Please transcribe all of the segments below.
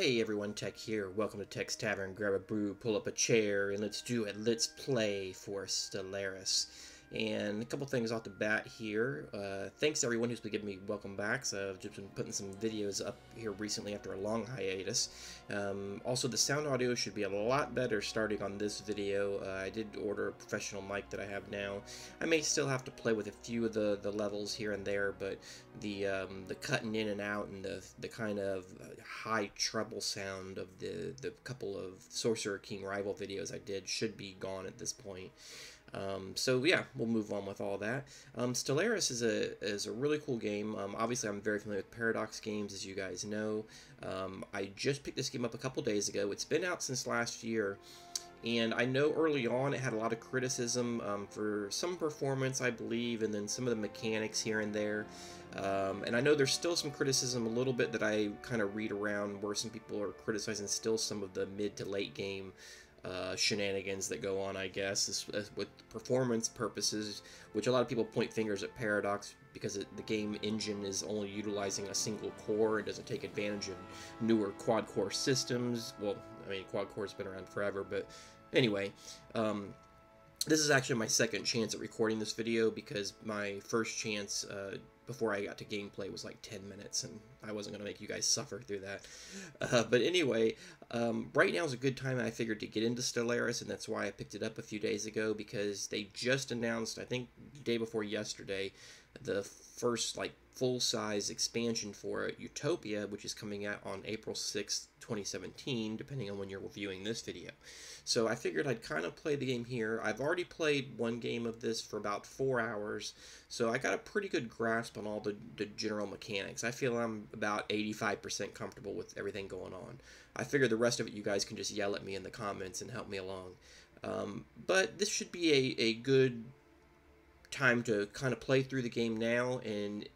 Hey everyone, Tekk here. Welcome to Tekk's Tavern. Grab a brew, pull up a chair, and let's do a Let's Play for Stellaris. And a couple things off the bat here. Uh, thanks everyone who's been giving me welcome backs. I've just been putting some videos up here recently after a long hiatus. Um, also, the sound audio should be a lot better starting on this video. Uh, I did order a professional mic that I have now. I may still have to play with a few of the, the levels here and there, but the um, the cutting in and out and the, the kind of high treble sound of the, the couple of Sorcerer King rival videos I did should be gone at this point. Um, so yeah, we'll move on with all that. Um, Stellaris is a is a really cool game. Um, obviously, I'm very familiar with Paradox games, as you guys know. Um, I just picked this game up a couple days ago. It's been out since last year, and I know early on it had a lot of criticism um, for some performance, I believe, and then some of the mechanics here and there. Um, and I know there's still some criticism a little bit that I kind of read around where some people are criticizing still some of the mid to late game uh, shenanigans that go on, I guess, with performance purposes, which a lot of people point fingers at Paradox because it, the game engine is only utilizing a single core and doesn't take advantage of newer quad core systems. Well, I mean, quad core's been around forever, but anyway, um, this is actually my second chance at recording this video because my first chance uh, before I got to gameplay was like 10 minutes and I wasn't going to make you guys suffer through that. Uh, but anyway, um, right now is a good time I figured to get into Stellaris and that's why I picked it up a few days ago because they just announced, I think day before yesterday, the first like full-size expansion for Utopia, which is coming out on April 6th, 2017, depending on when you're viewing this video. So I figured I'd kind of play the game here. I've already played one game of this for about four hours, so I got a pretty good grasp on all the, the general mechanics. I feel I'm about 85% comfortable with everything going on. I figure the rest of it you guys can just yell at me in the comments and help me along. Um, but this should be a, a good time to kind of play through the game now and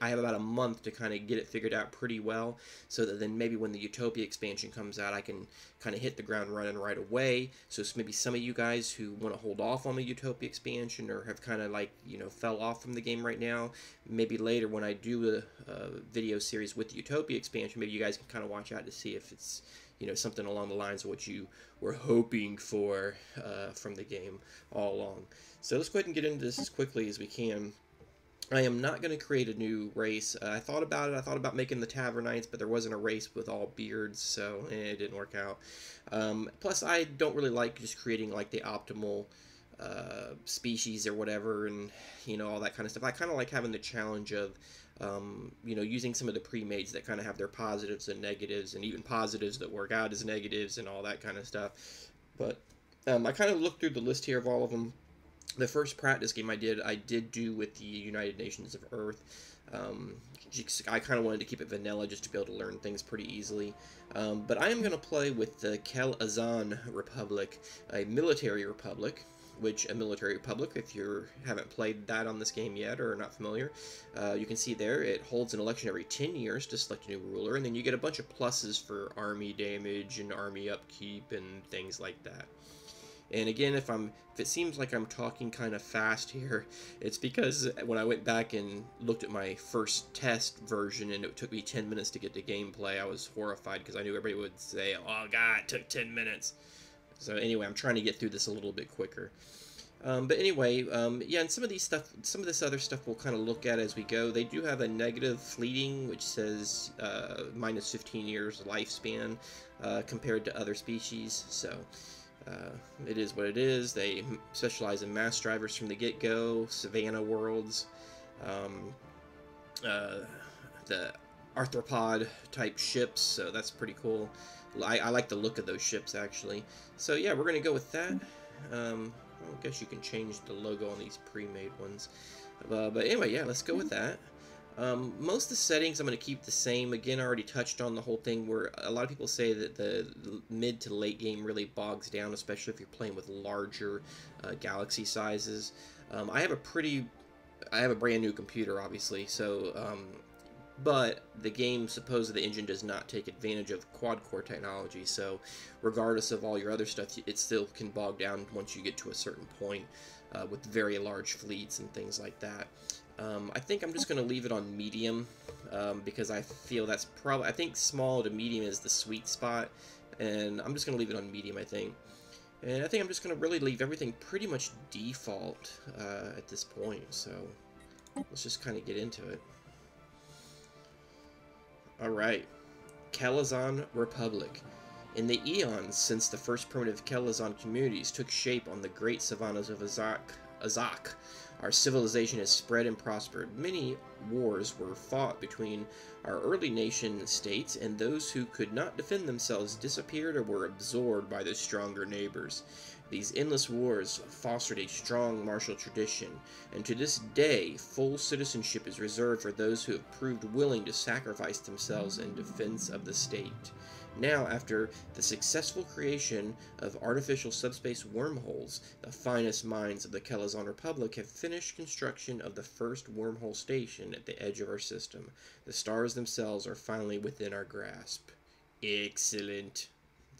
I have about a month to kind of get it figured out pretty well so that then maybe when the Utopia expansion comes out I can kind of hit the ground running right away. So maybe some of you guys who want to hold off on the Utopia expansion or have kind of like you know fell off from the game right now maybe later when I do a, a video series with the Utopia expansion maybe you guys can kind of watch out to see if it's you know something along the lines of what you were hoping for uh, from the game all along so let's go ahead and get into this as quickly as we can. I am not going to create a new race. Uh, I thought about it. I thought about making the Tavernites, but there wasn't a race with all beards, so eh, it didn't work out. Um, plus, I don't really like just creating like the optimal uh, species or whatever, and you know all that kind of stuff. I kind of like having the challenge of um, you know using some of the pre-mades that kind of have their positives and negatives, and even positives that work out as negatives and all that kind of stuff. But um, I kind of looked through the list here of all of them the first practice game I did, I did do with the United Nations of Earth. Um, I kind of wanted to keep it vanilla just to be able to learn things pretty easily. Um, but I am going to play with the Kel-Azaan Republic, a military republic, which a military republic, if you haven't played that on this game yet or are not familiar, uh, you can see there it holds an election every 10 years to select a new ruler, and then you get a bunch of pluses for army damage and army upkeep and things like that. And again, if I'm if it seems like I'm talking kind of fast here, it's because when I went back and looked at my first test version and it took me 10 minutes to get to gameplay, I was horrified because I knew everybody would say, "Oh God, it took 10 minutes." So anyway, I'm trying to get through this a little bit quicker. Um, but anyway, um, yeah, and some of these stuff, some of this other stuff we'll kind of look at as we go. They do have a negative fleeting, which says uh, minus 15 years lifespan uh, compared to other species. So uh, it is what it is. They specialize in mass drivers from the get-go, Savannah worlds, um, uh, the arthropod type ships, so that's pretty cool. I, I, like the look of those ships actually. So yeah, we're gonna go with that. Um, I guess you can change the logo on these pre-made ones. Uh, but anyway, yeah, let's go with that. Um, most of the settings I'm going to keep the same. Again, I already touched on the whole thing where a lot of people say that the, the mid to late game really bogs down, especially if you're playing with larger uh, galaxy sizes. Um, I have a pretty, I have a brand new computer, obviously, so, um, but the game supposes the engine does not take advantage of quad-core technology, so regardless of all your other stuff, it still can bog down once you get to a certain point uh, with very large fleets and things like that. Um, I think I'm just going to leave it on medium. um, because I feel that's probably I think small to medium is the sweet spot, and I'm just gonna leave it on medium. I think, and I think I'm just gonna really leave everything pretty much default uh, at this point. So let's just kind of get into it. All right, Kel-Azaan Republic. In the eons since the first primitive Kel-Azaan communities took shape on the great savannas of Azak, Azak our civilization has spread and prospered. Many wars were fought between our early nation states, and those who could not defend themselves disappeared or were absorbed by their stronger neighbors. These endless wars fostered a strong martial tradition, and to this day, full citizenship is reserved for those who have proved willing to sacrifice themselves in defense of the state. Now, after the successful creation of artificial subspace wormholes, the finest minds of the Kel-Azaan Republic have finished construction of the first wormhole station at the edge of our system. The stars themselves are finally within our grasp. Excellent.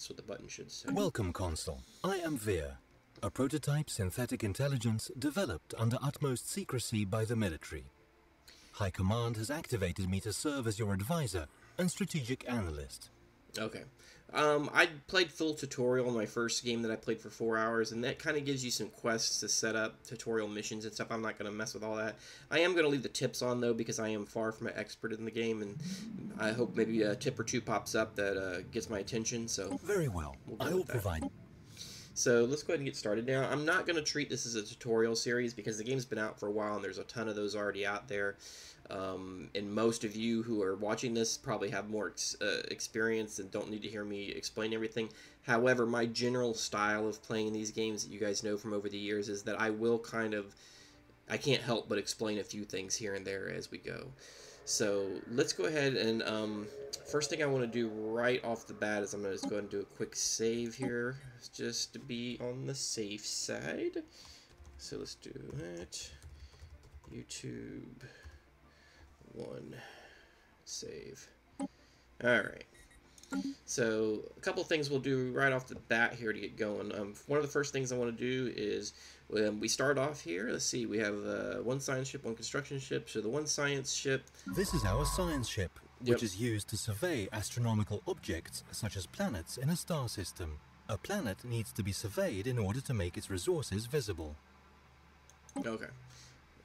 That's what the button should say. Welcome, Consul. I am Veer, a prototype synthetic intelligence developed under utmost secrecy by the military. High Command has activated me to serve as your advisor and strategic analyst. Okay. Um, I played full tutorial in my first game that I played for four hours, and that kind of gives you some quests to set up tutorial missions and stuff. I'm not going to mess with all that. I am going to leave the tips on, though, because I am far from an expert in the game, and I hope maybe a tip or two pops up that uh, gets my attention. So Very well. We'll I will provide. So let's go ahead and get started now. I'm not going to treat this as a tutorial series because the game's been out for a while and there's a ton of those already out there. Um, and most of you who are watching this probably have more ex uh, experience and don't need to hear me explain everything. However, my general style of playing these games that you guys know from over the years is that I will kind of, I can't help but explain a few things here and there as we go. So let's go ahead and um, first thing I want to do right off the bat is I'm going to go ahead and do a quick save here just to be on the safe side. So let's do that. YouTube one save. Alright. So a couple things we'll do right off the bat here to get going. Um, one of the first things I want to do is um, we start off here. Let's see, we have uh, one science ship, one construction ship. So the one science ship This is our science ship, Yep. which is used to survey astronomical objects such as planets in a star system. A planet needs to be surveyed in order to make its resources visible. Okay.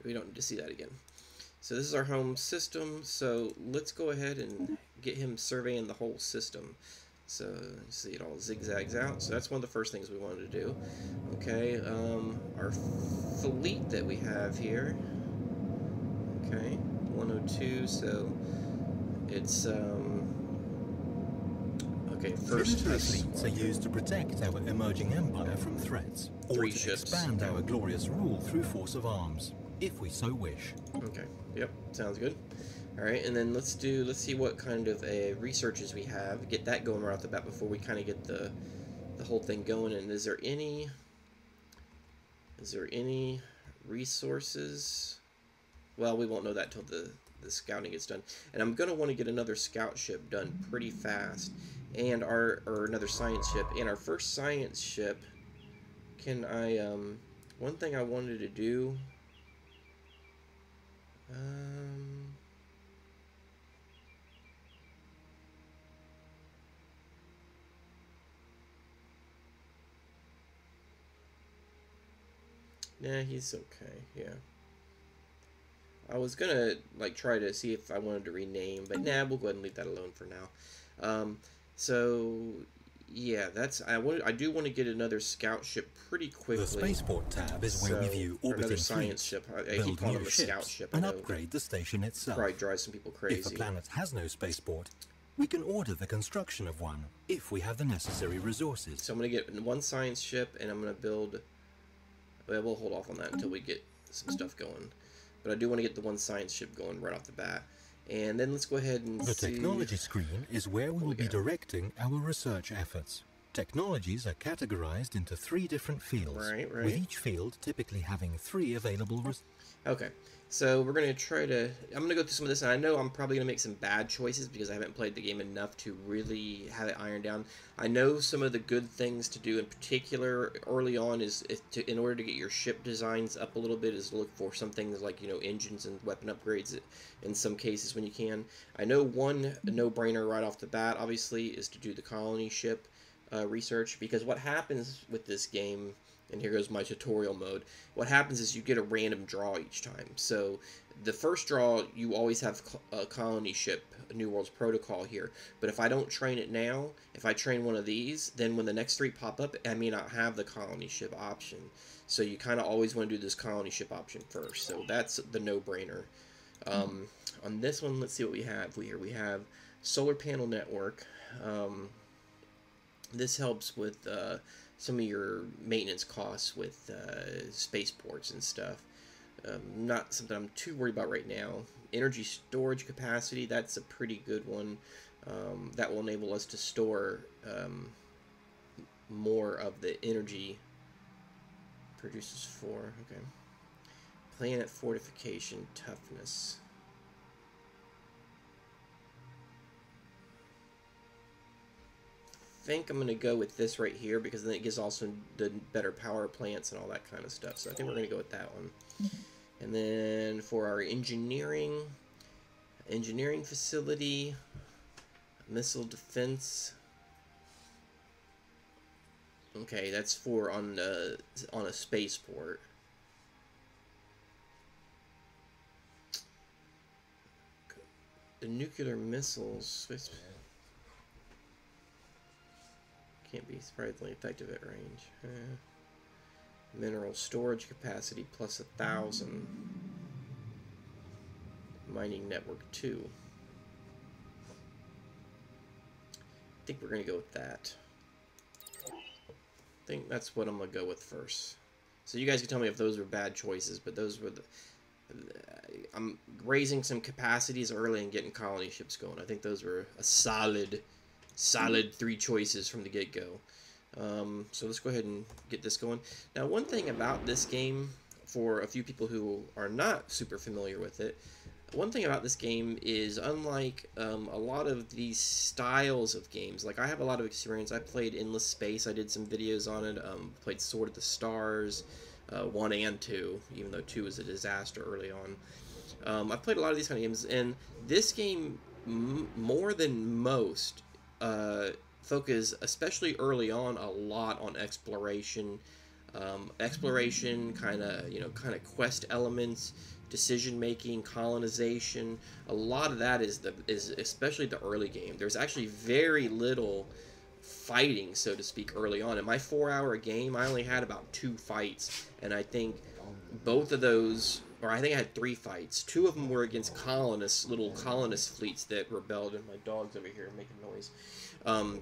We don't need to see that again. So this is our home system. So let's go ahead and get him surveying the whole system. So see it all zigzags out. So that's one of the first things we wanted to do. Okay. Um, our fleet that we have here. Okay. 102. So it's um. Okay. First. Fleets are used to protect our emerging empire from threats, or Three to ships. expand our glorious rule through force of arms, if we so wish. Okay. Yep. Sounds good. All right, and then let's do. Let's see what kind of a researches we have. Get that going right off the bat before we kind of get the the whole thing going. And is there any? Is there any resources? Well, we won't know that till the the scouting gets done. And I'm gonna want to get another scout ship done pretty fast, and our or another science ship. And our first science ship. Can I um? One thing I wanted to do um, nah, he's okay. Yeah. I was gonna like try to see if I wanted to rename, but nah, we'll go ahead and leave that alone for now. Um, so yeah, that's I want. I do want to get another scout ship pretty quickly. The spaceport tab is where we So, view or another orbiting science ship. I, I build new ships, scout ship. And upgrade the station itself. Probably drives some people crazy. If a planet has no spaceport, we can order the construction of one if we have the necessary resources. So I'm gonna get one science ship, and I'm gonna build. Well, we'll hold off on that until we get some mm-hmm. stuff going. But I do want to get the one science ship going right off the bat, and then let's go ahead and The see. technology screen is where we will be directing our research efforts. Technologies are categorized into three different fields, Right, with each field typically having three available Okay. So we're gonna try to. I'm gonna go through some of this, and I know I'm probably gonna make some bad choices because I haven't played the game enough to really have it ironed down. I know some of the good things to do in particular early on is to, in order to get your ship designs up a little bit is look for some things like you know engines and weapon upgrades. In some cases, when you can, I know one no-brainer right off the bat, obviously, is to do the colony ship uh, research because what happens with this game and here goes my tutorial mode. What happens is you get a random draw each time. So the first draw, you always have a colony ship, a New World's Protocol here. But if I don't train it now, if I train one of these, then when the next three pop up, I may not have the colony ship option. So you kind of always want to do this colony ship option first. So that's the no-brainer. Um, on this one, let's see what we have here. We have solar panel network. Um, this helps with... Uh, some of your maintenance costs with uh, spaceports and stuff. Um, not something I'm too worried about right now. Energy storage capacity, that's a pretty good one. Um, that will enable us to store um, more of the energy produces for. Okay. Planet fortification toughness. Think I'm going to go with this right here because then it gives also the better power plants and all that kind of stuff. So I think we're going to go with that one. Mm-hmm. And then for our engineering, engineering facility, missile defense. Okay, that's for on the on a spaceport. The nuclear missiles. Can't be surprisingly effective at range. Mineral storage capacity plus a thousand. Mining network two. I think we're gonna go with that. I think that's what I'm gonna go with first. So you guys can tell me if those were bad choices, but those were the. I'm raising some capacities early and getting colony ships going. I think those were a solid solid three choices from the get-go. Um, so let's go ahead and get this going. Now, one thing about this game, for a few people who are not super familiar with it, one thing about this game is unlike um, a lot of these styles of games, like I have a lot of experience. I played Endless Space. I did some videos on it. Um, played Sword of the Stars, uh, 1 and 2, even though 2 was a disaster early on. Um, I've played a lot of these kind of games, and this game, more than most, uh, focus, especially early on, a lot on exploration. Um, exploration, kind of you know, kind of quest elements, decision making, colonization. A lot of that is the is especially the early game. There's actually very little fighting, so to speak, early on. In my four-hour game, I only had about two fights, and I think both of those or I think I had three fights. Two of them were against colonists, little colonist fleets that rebelled, and my dog's over here making noise. Um,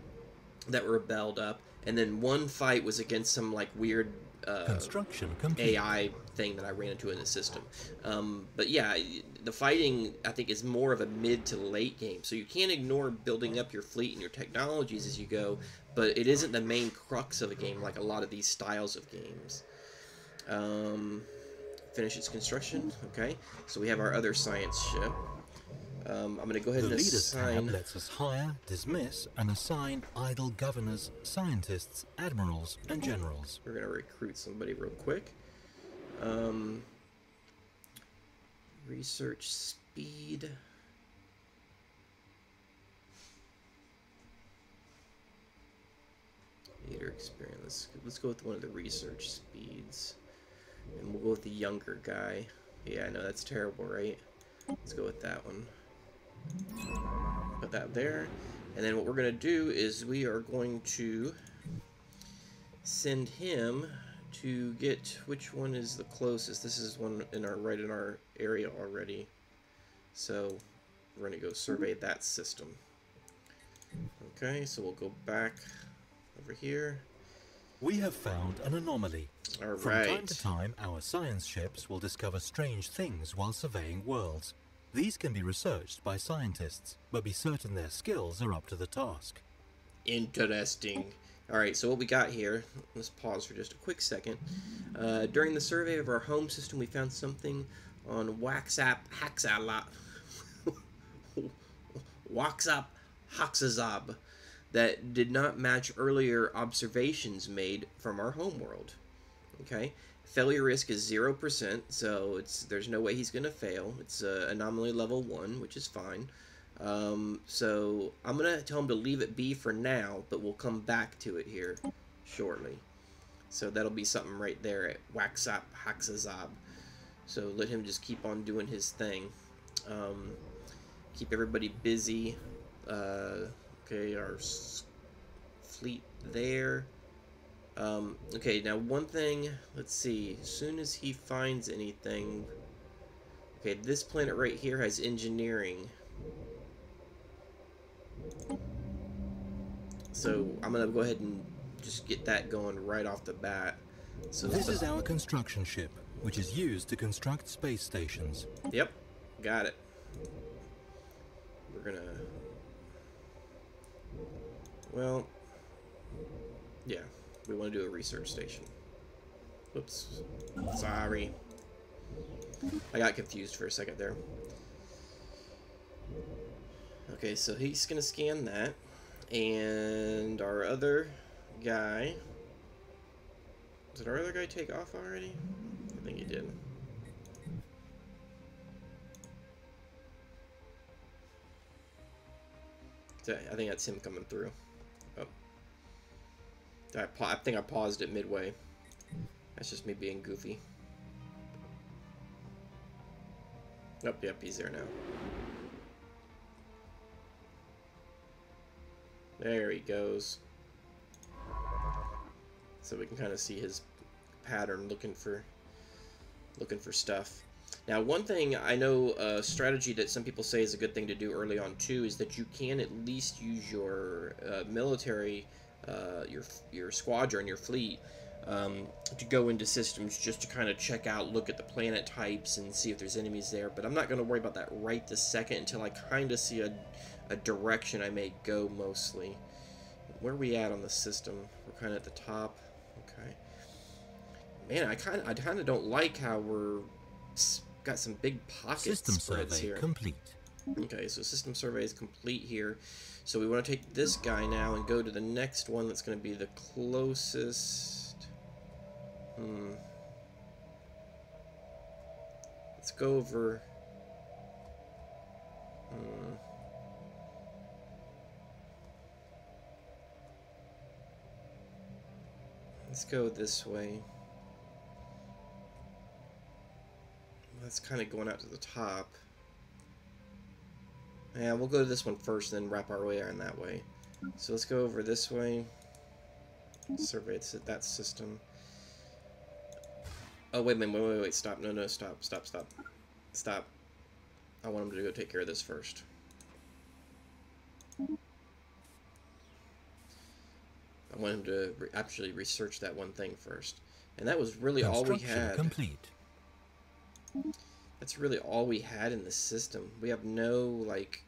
that rebelled up, and then one fight was against some like weird uh, construction AI thing that I ran into in the system. Um, but yeah, the fighting I think is more of a mid to late game, so you can't ignore building up your fleet and your technologies as you go. But it isn't the main crux of a game like a lot of these styles of games. Um, finish its construction. Okay, so we have our other science ship. Um, I'm going to go ahead the and assign. lets us hire, dismiss, and assign idle governors, scientists, admirals, and generals. We're going to recruit somebody real quick. Um, research speed. Leader experience. Let's, let's go with one of the research speeds. And we'll go with the younger guy. Yeah, I know that's terrible, right? Let's go with that one. Put that there. And then what we're going to do is we are going to send him to get which one is the closest. This is one in our right in our area already. So we're going to go survey that system. Okay, so we'll go back over here. We have found an anomaly. All From right. time to time, our science ships will discover strange things while surveying worlds. These can be researched by scientists, but be certain their skills are up to the task. Interesting. Alright, so what we got here, let's pause for just a quick second. Uh, during the survey of our home system, we found something on Waxap Haxalop. Waxap Haxazab that did not match earlier observations made from our homeworld. Okay, failure risk is zero percent, so it's there's no way he's gonna fail. It's uh, anomaly level one, which is fine. Um, so I'm gonna tell him to leave it be for now, but we'll come back to it here shortly. So that'll be something right there at Waxap Haxazab. So let him just keep on doing his thing. Um, keep everybody busy. Uh, okay, our fleet there. Um, okay, now one thing, let's see, as soon as he finds anything, okay, this planet right here has engineering. So I'm gonna go ahead and just get that going right off the bat. So this is our construction ship, which is used to construct space stations. Yep, got it. We're gonna. Well, yeah, we want to do a research station. Oops, sorry. I got confused for a second there. Okay, so he's gonna scan that, and our other guy. Did our other guy take off already? I think he did. I think that's him coming through. I, I think I paused it midway. That's just me being goofy. Oh, yep, he's there now. There he goes. So we can kind of see his pattern looking for looking for stuff. Now, one thing I know a strategy that some people say is a good thing to do early on too is that you can at least use your uh, military, uh, your your squadron, your fleet, um, to go into systems just to kind of check out, look at the planet types, and see if there's enemies there. But I'm not going to worry about that right this second until I kind of see a, a direction I may go mostly. Where are we at on the system? We're kind of at the top. Okay. Man, I kind of I kind of don't like how we're got some big pocket system spreads survey here. complete. Okay, so system survey is complete here. So we want to take this guy now and go to the next one that's going to be the closest. Hmm. Let's go over. Hmm. Let's go this way. That's kind of going out to the top. Yeah, we'll go to this one first, then wrap our way around that way. So let's go over this way. Survey that system. Oh, wait a minute, wait, wait, wait, stop. No, no, stop, stop, stop. Stop. I want him to go take care of this first. I want him to re actually research that one thing first. And that was really all we had. complete. That's really all we had in the system. We have no, like,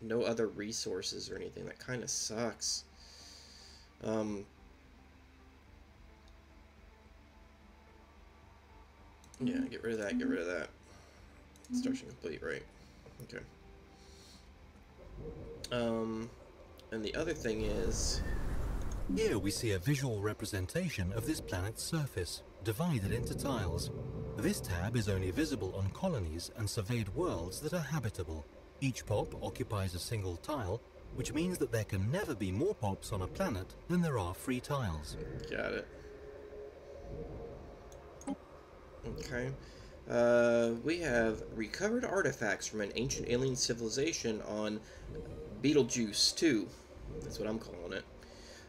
no other resources or anything. That kind of sucks. Um, yeah, get rid of that, get rid of that. Construction complete, right? Okay. Um, and the other thing is... Here we see a visual representation of this planet's surface, divided into tiles. This tab is only visible on colonies and surveyed worlds that are habitable. Each pop occupies a single tile, which means that there can never be more pops on a planet than there are free tiles. Got it. Okay. Uh, we have recovered artifacts from an ancient alien civilization on Beetlejuice 2. That's what I'm calling it.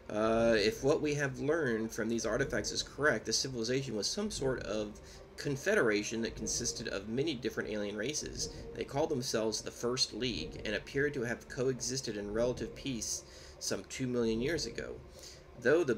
Uh, if what we have learned from these artifacts is correct, the civilization was some sort of confederation that consisted of many different alien races. They called themselves the First League and appeared to have coexisted in relative peace some two million years ago. Though the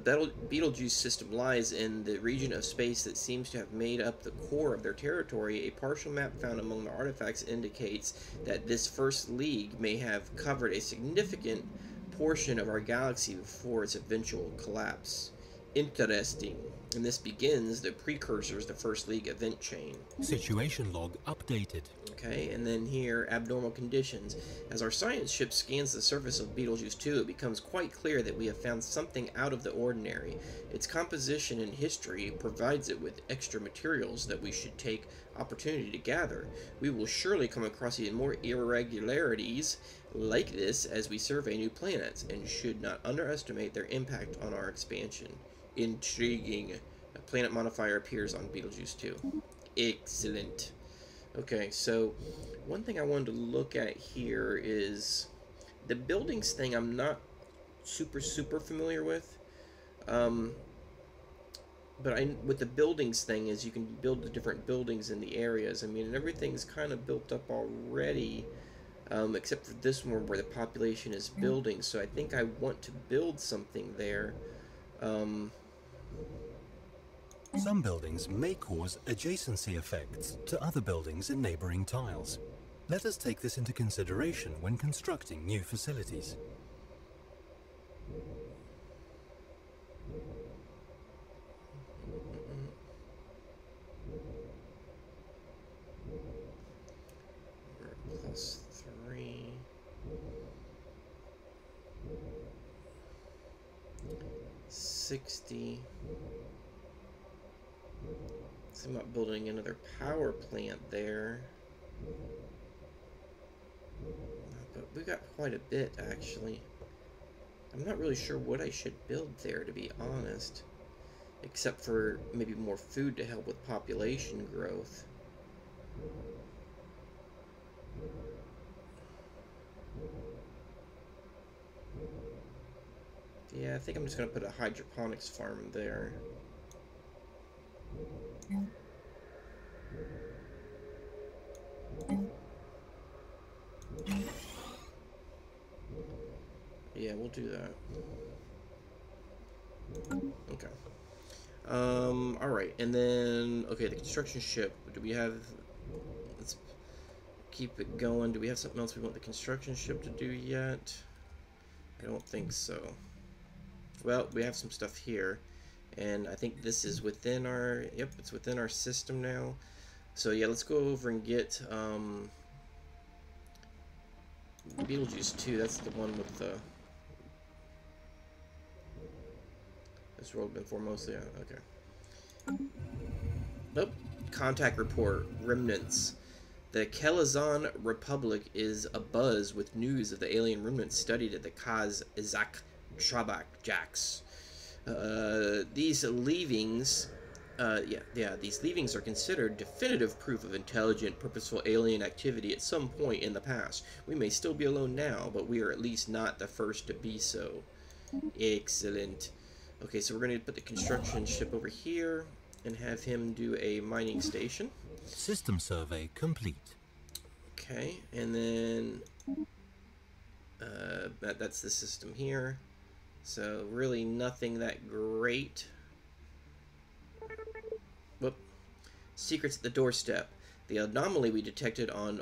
Betelgeuse system lies in the region of space that seems to have made up the core of their territory, a partial map found among the artifacts indicates that this First League may have covered a significant portion of our galaxy before its eventual collapse. Interesting. And this begins the precursors the First League event chain. Situation log updated. updated. Okay, and then here, abnormal conditions. As our science ship scans the surface of Betelgeuse 2, it becomes quite clear that we have found something out of the ordinary. Its composition and history provides it with extra materials that we should take opportunity to gather. We will surely come across even more irregularities like this as we survey new planets, and should not underestimate their impact on our expansion. Intriguing. A planet modifier appears on Beetlejuice 2. Excellent. Okay, so one thing I wanted to look at here is the buildings thing I'm not super, super familiar with. Um, but I, with the buildings thing is you can build the different buildings in the areas. I mean, and everything's kind of built up already, um, except for this one where the population is building. So I think I want to build something there. Um, Some buildings may cause adjacency effects to other buildings in neighboring tiles. Let us take this into consideration when constructing new facilities. Sixty. Think not building another power plant there. But we got quite a bit actually. I'm not really sure what I should build there to be honest. Except for maybe more food to help with population growth. Yeah, I think I'm just gonna put a hydroponics farm there. Yeah, we'll do that. Okay. Um, alright, and then, okay, the construction ship. Do we have, let's keep it going. Do we have something else we want the construction ship to do yet? I don't think so. Well, we have some stuff here. And I think this is within our, yep, it's within our system now. So yeah, let's go over and get um, Betelgeuse 2. That's the one with the... This road been for mostly, yeah, okay. Nope. Contact report, remnants. The Kel-Azaan Republic is abuzz with news of the alien remnants studied at the Kaz Izak Trabak Jax. Uh, these leavings, uh, yeah, yeah, these leavings are considered definitive proof of intelligent, purposeful alien activity at some point in the past. We may still be alone now, but we are at least not the first to be so. Excellent. Okay, so we're going to put the construction ship over here and have him do a mining station. System survey complete. Okay, and then uh, that, that's the system here. So really nothing that great. Whoop. Secrets at the doorstep. The anomaly we detected on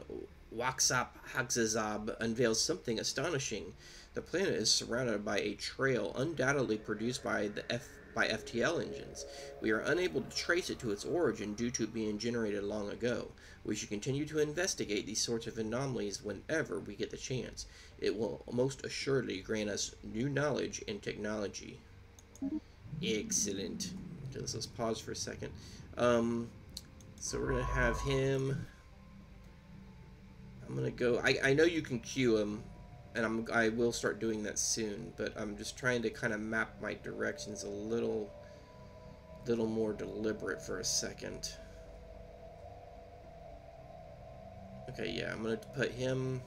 Waxap Haxazab unveils something astonishing. The planet is surrounded by a trail undoubtedly produced by the F by FTL engines. We are unable to trace it to its origin due to it being generated long ago. We should continue to investigate these sorts of anomalies whenever we get the chance. It will most assuredly grant us new knowledge and technology. Excellent. Okay, let's, let's pause for a second. Um, so we're going to have him... I'm going to go... I, I know you can queue him, and I'm, I will start doing that soon, but I'm just trying to kind of map my directions a little, little more deliberate for a second. Okay, yeah, I'm going to put him...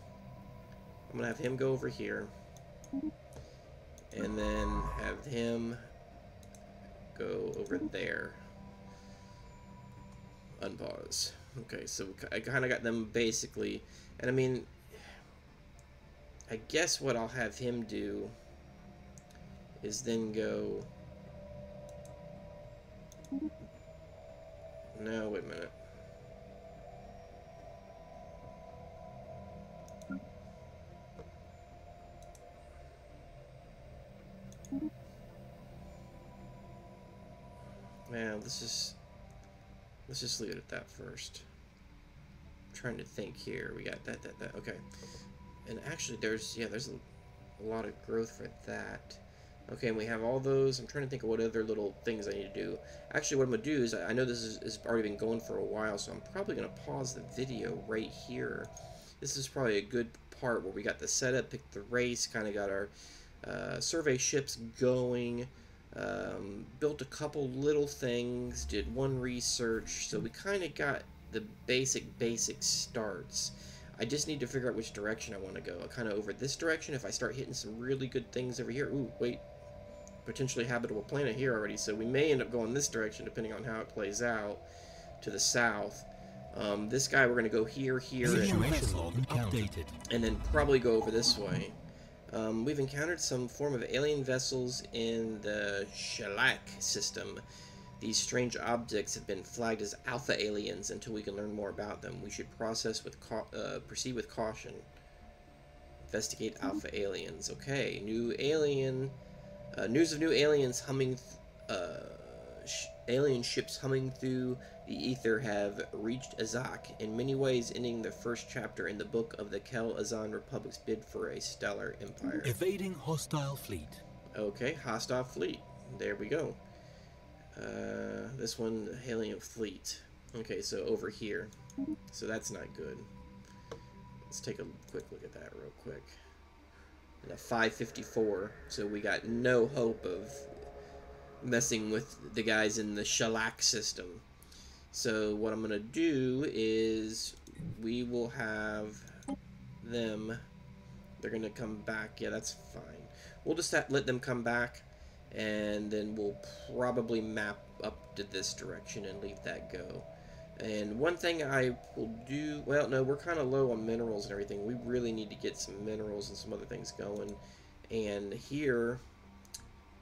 I'm going to have him go over here. And then have him go over there. Unpause. Okay, so I kind of got them basically... And I mean, I guess what I'll have him do is then go... No, wait a minute. Man, let's just let's just leave it at that first. I'm trying to think here. We got that, that, that. Okay. And actually, there's, yeah, there's a, lot of growth for that. Okay, and we have all those. I'm trying to think of what other little things I need to do. Actually, what I'm going to do is, I know this is, is already been going for a while, so I'm probably going to pause the video right here. This is probably a good part where we got the setup, picked the race, kind of got our uh, survey ships going, um, built a couple little things, did one research, so we kind of got the basic, basic starts. I just need to figure out which direction I want to go. Kind of over this direction. If I start hitting some really good things over here, ooh, wait, potentially habitable planet here already, so we may end up going this direction depending on how it plays out to the south. Um, this guy, we're going to go here, here, and, and then probably go over this way. Um, we've encountered some form of alien vessels in the Shalak system. These strange objects have been flagged as alpha aliens until we can learn more about them. We should process with uh, proceed with caution. Investigate alpha aliens. Okay, new alien. Uh, news of new aliens humming. Uh, sh alien ships humming through the ether have reached Azak, in many ways ending the first chapter in the book of the Kel-Azaan Republic's bid for a stellar empire. Evading hostile fleet. Okay, hostile fleet. There we go. Uh, this one, hailing a fleet. Okay, so over here. So that's not good. Let's take a quick look at that real quick. And a 554, so we got no hope of messing with the guys in the Shalak system. So what I'm going to do is we will have them, they're going to come back. Yeah, that's fine. We'll just let them come back and then we'll probably map up to this direction and leave that go. And one thing I will do, well, no, we're kind of low on minerals and everything. We really need to get some minerals and some other things going. And here,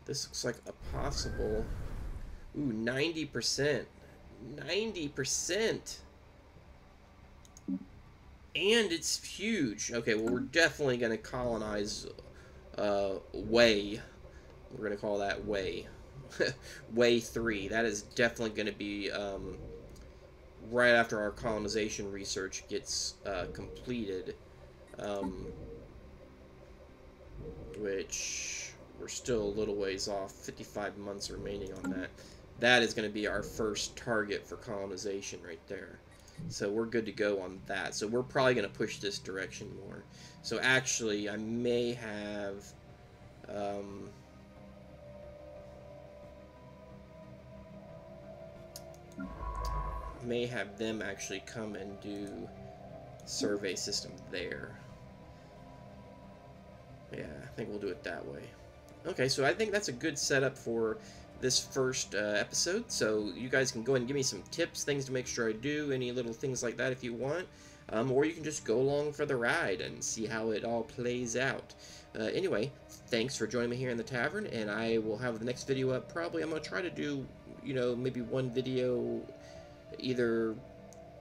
this looks like a possible, ooh, 90%. 90%. And it's huge. Okay, well, we're definitely going to colonize uh, Way. We're going to call that Way. way 3. That is definitely going to be um, right after our colonization research gets uh, completed. Um, which we're still a little ways off. 55 months remaining on that that is going to be our first target for colonization right there. So we're good to go on that. So we're probably going to push this direction more. So actually, I may have... Um, may have them actually come and do survey system there. Yeah, I think we'll do it that way. Okay, so I think that's a good setup for this first uh, episode. So you guys can go ahead and give me some tips, things to make sure I do, any little things like that if you want. Um, or you can just go along for the ride and see how it all plays out. Uh, anyway, thanks for joining me here in the tavern, and I will have the next video up probably. I'm going to try to do, you know, maybe one video either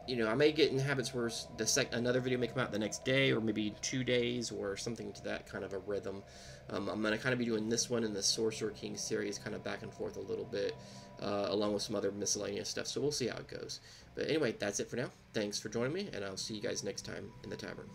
you know, I may get in habits where the sec another video may come out the next day, or maybe two days, or something to that kind of a rhythm. Um, I'm going to kind of be doing this one in the Sorcerer King series, kind of back and forth a little bit, uh, along with some other miscellaneous stuff. So we'll see how it goes. But anyway, that's it for now. Thanks for joining me, and I'll see you guys next time in the tavern.